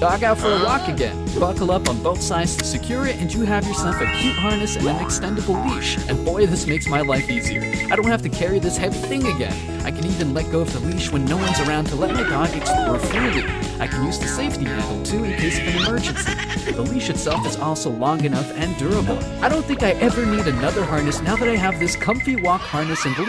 Dog out for a walk again. Buckle up on both sides to secure it, and you have yourself a cute harness and an extendable leash. And boy, this makes my life easier. I don't have to carry this heavy thing again. I can even let go of the leash when no one's around to let my dog explore freely. I can use the safety handle too in case of an emergency. The leash itself is also long enough and durable. I don't think I ever need another harness now that I have this comfy walk harness and leash.